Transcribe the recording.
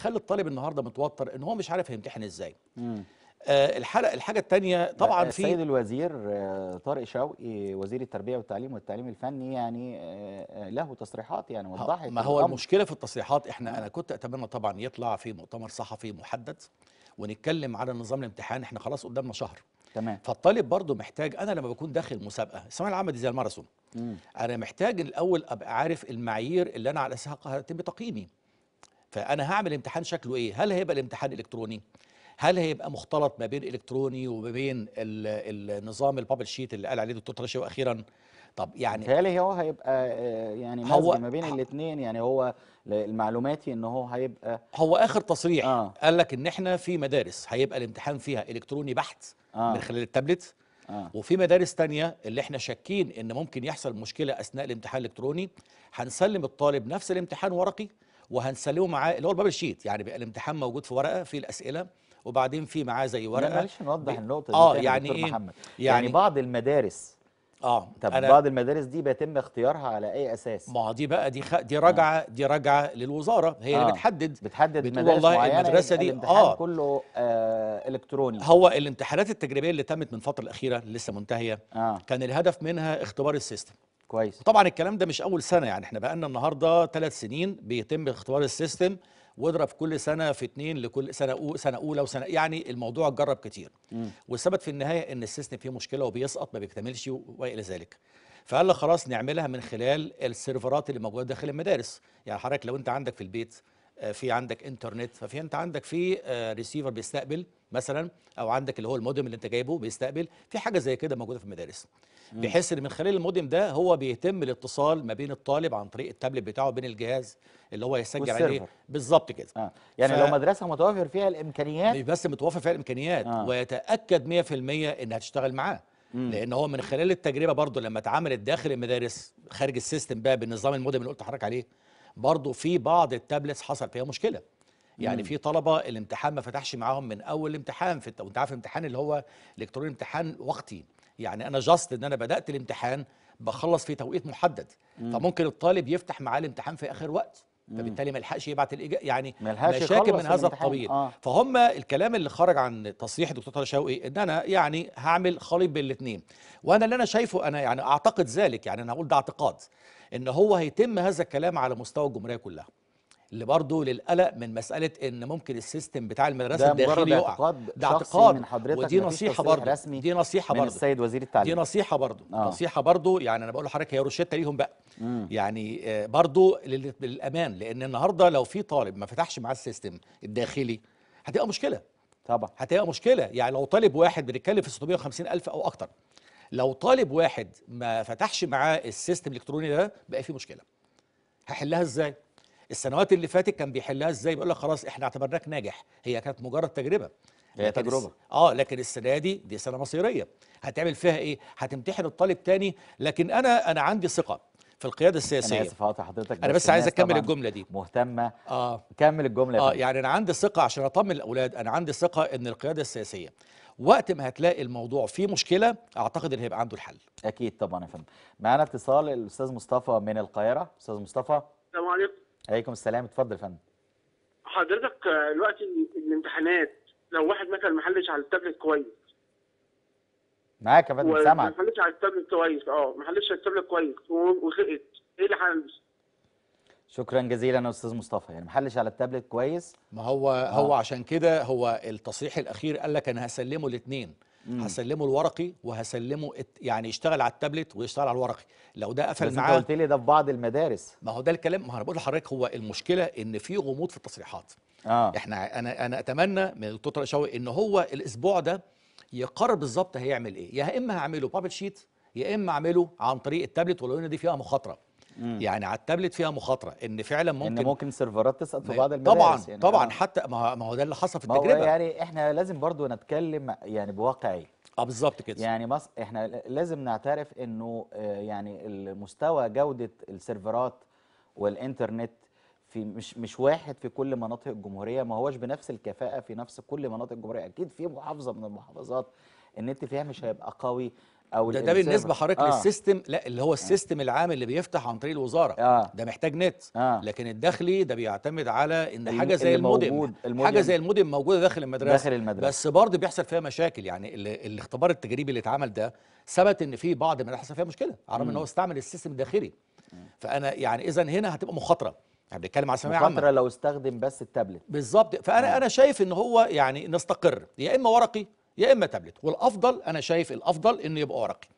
خلي الطالب النهارده متوتر ان هو مش عارف هيمتحن إزاي مم. آه الحلقة الحاجة الثانية طبعا السيد في الوزير آه، طارق شوقي وزير التربية والتعليم والتعليم الفني يعني آه، آه، له تصريحات يعني وضحت ما هو الأمر. المشكلة في التصريحات إحنا أنا كنت أتمنى طبعا يطلع في مؤتمر صحفي محدد ونتكلم على نظام الامتحان إحنا خلاص قدامنا شهر تمام فالطالب برضه محتاج أنا لما بكون داخل مسابقة الثانويه العامه دي زي الماراثون. أنا محتاج الأول أبقى عارف المعايير اللي أنا على اساسها هيتم تقييمي فأنا هعمل امتحان شكله إيه هل هيبقى الامتحان إلكتروني هل هيبقى مختلط ما بين إلكتروني وما بين ال- النظام البابل شيت اللي قال عليه الدكتور طارق أخيرا طب يعني متهيألي هو هيبقى آه، يعني هو- ما بين الاثنين يعني هو المعلوماتي إن هو هيبقى هو آخر تصريح آه. قال لك إن إحنا في مدارس هيبقى الامتحان فيها إلكتروني بحت آه. من خلال التابلت آه وفي مدارس تانية اللي إحنا شاكين إن ممكن يحصل مشكلة أثناء الامتحان الإلكتروني هنسلم الطالب نفس الامتحان ورقي وهنسلمه معاه اللي هو ال bubble sheet. يعني بيبقى الامتحان موجود في ورقة فيه الأسئلة وبعدين في معاه زي ورقة. معلش نوضح بي- النقطة دي آه يعني دكتور إيه؟ محمد. يعني, يعني بعض المدارس آه طب أنا بعض المدارس دي بيتم اختيارها على أي أساس؟ ما دي بقى دي خ... دي راجعة دي راجعة للوزارة. هي اللي آه. بتحدد. بتحدد بتقول مدارس والله معينة المدرسة يبقى دي- آه. كله آه إلكتروني. هو الامتحانات التجريبية اللي تمت من الفترة الأخيرة اللي لسه منتهية. آه. كان الهدف منها اختبار ال system. كويس. طبعا الكلام ده مش أول سنة يعني إحنا بقالنا النهارده ثلاث سنين بيتم اختبار ال system واضرب كل سنة في اتنين لكل سنة أو سنة أولى وسنة يعني الموضوع اتجرب كتير. مم. واتثبت في النهاية إن ال system فيه مشكلة وبيسقط ما بيكتملش وإلى ذلك. فقال لك خلاص نعملها من خلال السيرفرات اللي موجودة داخل المدارس. يعني حضرتك لو أنت عندك في البيت في عندك انترنت. ففي انت عندك في ريسيفر بيستقبل مثلا أو عندك اللي هو المودم اللي انت جايبه بيستقبل. في حاجة زي كده موجودة في المدارس. بحيث إن من خلال المودم ده هو بيتم الاتصال ما بين الطالب عن طريق التابلت بتاعه بين الجهاز اللي هو يسجل عليه. بالظبط كده. آه. يعني ف- لو مدرسة متوفر فيها الإمكانيات. مش بس متوفر فيها الإمكانيات آه. ويتأكد 100% إنها تشتغل معاه. مم. لأن هو من خلال التجربة برضو لما اتعملت داخل المدارس خارج ال system بقى بالنظام المودم اللي قلت لحضرتك عليه برضو في بعض ال tablets حصل فيها مشكلة. يعني مم. في طلبة الامتحان ما فتحش معاهم من أول الامتحان في وأنت عارف الامتحان اللي هو الإلكتروني امتحان وقتي. يعني أنا just إن أنا بدأت الامتحان بخلص في توقيت محدد. فممكن الطالب يفتح معاه الامتحان في آخر وقت. فبالتالي ما يلحقش يبعت الاجابه يعني مشاكل من هذا. القبيل آه. فهم الكلام اللي خرج عن تصريح الدكتور طارق شوقي إن أنا يعني هعمل خليط بين الاثنين وأنا اللي أنا شايفه أنا يعني أعتقد ذلك يعني أنا هقول ده اعتقاد إن هو هيتم هذا الكلام على مستوى الجمهورية كلها اللي برضه للقلق من مسألة إن ممكن ال system بتاع المدرسة الداخلي يقع. ده اعتقاد. من حضرتك. ودي نصيحة برضه دي نصيحة برضه السيد وزير دي التعليم نصيحة برضه آه. نصيحة برضه يعني أنا بقول لحضرتك هي روشته ليهم بقى. مم. يعني آه، برضه لل- للأمان. لأن النهارده لو في طالب ما فتحش معاه ال system الداخلي هتبقى مشكلة. طبعا. هتبقى مشكلة. يعني لو طالب واحد بنتكلم في 650 ألف أو أكتر لو طالب واحد ما فتحش معاه ال system الإلكتروني ده بقى في مشكلة. هحلها إزاي؟ السنوات اللي فاتت كان بيحلها إزاي؟ بيقول لك خلاص إحنا اعتبرناك ناجح. هي كانت مجرد تجربة. هي. الس- آه لكن السنة دي دي سنة مصيرية. هتعمل فيها إيه؟ هتمتحن الطالب تاني. لكن أنا أنا عندي ثقة في القيادة أنا السياسيه آسف هقطع حضرتك أنا بس عايز أكمل الجملة دي. مهتمة. آه. كمل الجملة آه. يعني أنا عندي ثقة عشان أطمن الأولاد. أنا عندي ثقة إن القيادة السياسية وقت ما هتلاقي الموضوع فيه مشكلة أعتقد إن هيبقى عنده الحل. أكيد طبعا يا فندم. معانا اتصال الأستاذ مصطفى من القاهرة. أستاذ مصطفى. السلام عليكم. عليكم السلام اتفضل يا فندم. حضرتك آه، دلوقتي الامتحانات لو واحد مثلا ما حلش على التابلت كويس. معاك يا فندم سامعك. حلش على التابلت كويس آه ما حلش على التابلت كويس وسقط إيه اللي حل؟ شكرا جزيلا يا أستاذ مصطفى. يعني محلش على التابلت كويس؟ ما هو آه. هو عشان كده هو التصريح الأخير قال لك أنا هسلمه الاثنين هسلمه الورقي وهسلمه يعني يشتغل على التابلت ويشتغل على الورقي. لو ده قفل بس انت معاه قلت لي ده في بعض المدارس. ما هو ده الكلام. ما أنا بقول لحضرتك هو المشكلة إن في غموض في التصريحات. آه. إحنا أنا أنا أتمنى من الدكتور شوقي إن هو الأسبوع ده يقرر بالظبط هيعمل إيه. يا إما هعمله bubble sheet يا إما أعمله عن طريق التابلت ولو إن دي فيها مخاطرة. يعني على التابلت فيها مخاطرة إن فعلا ممكن إن ممكن سيرفرات تسقط في بعض المدارس طبعا يعني طبعا آه. حتى ما هو- ما هو ده اللي حصل في التجربة. يعني إحنا لازم برضو نتكلم يعني بواقعي آه بالظبط كده. يعني مص... إحنا لازم نعترف إنه آه، يعني المستوى جودة السيرفرات والإنترنت في مش مش واحد في كل مناطق الجمهورية ما هوش بنفس الكفاءة في نفس كل مناطق الجمهورية. أكيد في محافظة من المحافظات النت فيها مش هيبقى قوي أو ده, ده بالنسبة. حضرتك آه. لل system لا اللي هو ال system العام اللي بيفتح عن طريق الوزارة. آه. ده محتاج نت. آه. لكن الداخلي ده بيعتمد على إن حاجة زي المودم. موجود- حاجة المودم. زي المودم موجودة داخل المدرسة. داخل المدرسة. بس برضه بيحصل فيها مشاكل. يعني ال- الاختبار التجريبي اللي اتعمل ده ثبت إن في بعض المدارس حصل فيها مشكلة على إن هو استعمل ال system الداخلي. فأنا يعني اذا هنا هتبقى مخاطرة. إحنا بنتكلم على ثانويه عامة. مخاطرة لو استخدم بس التابلت. بالظبط. فأنا أنا شايف إن هو يعني نستقر. يا إما ورقي يا إما تابلت والأفضل أنا شايف الأفضل إنه يبقى ورقي